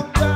out.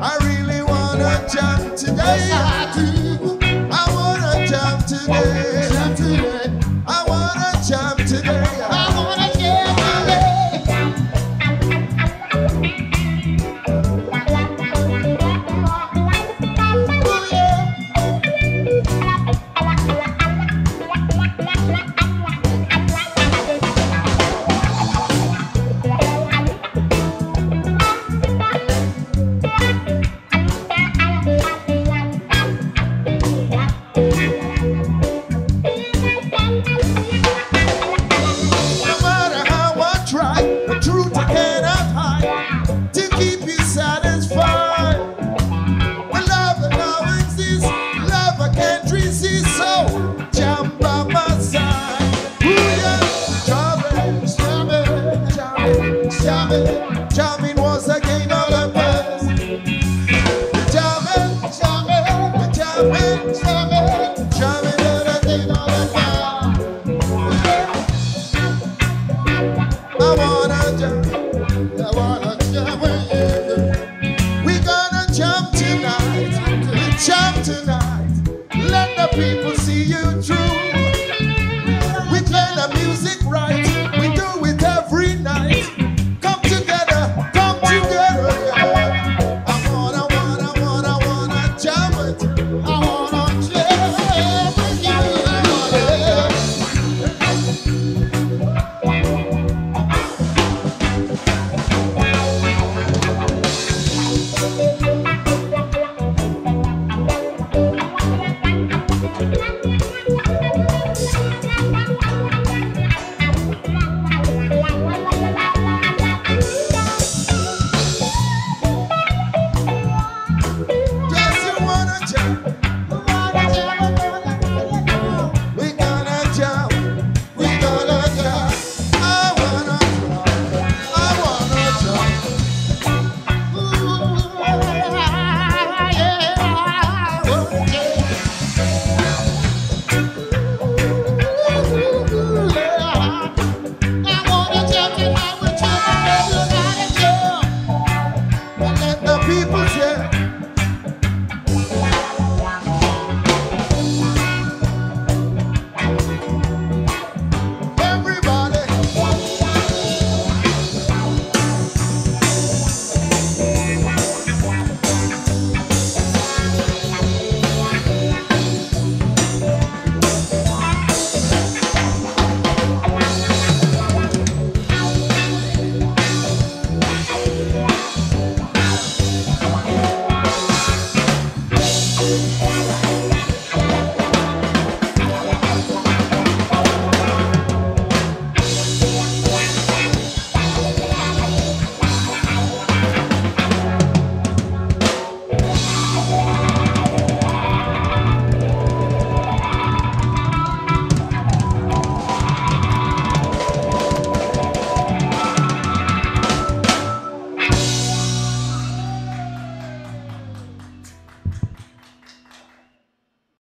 I really wanna jam today. Yes, I do.